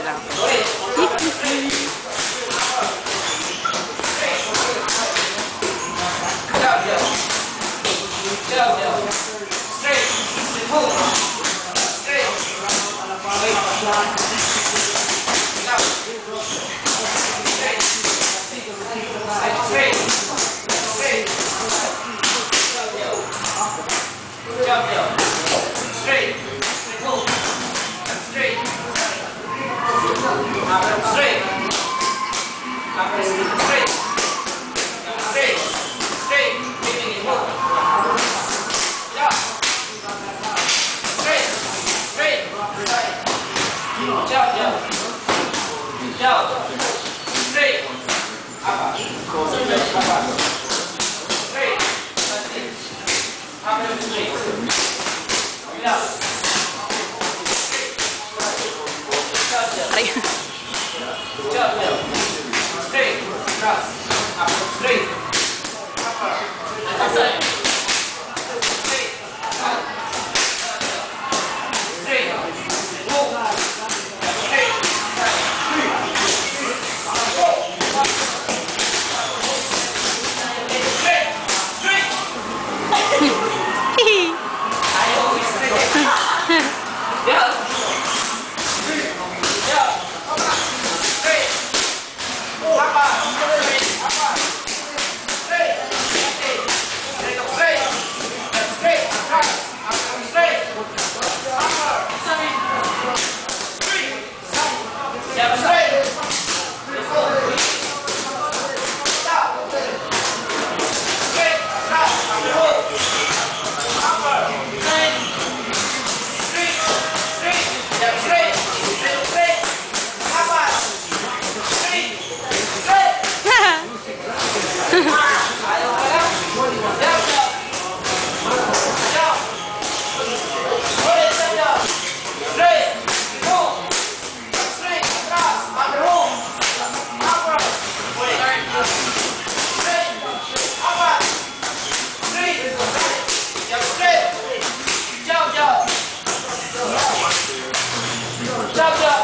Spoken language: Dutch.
là. Yeah, yeah. Três. Três. Stop, stop.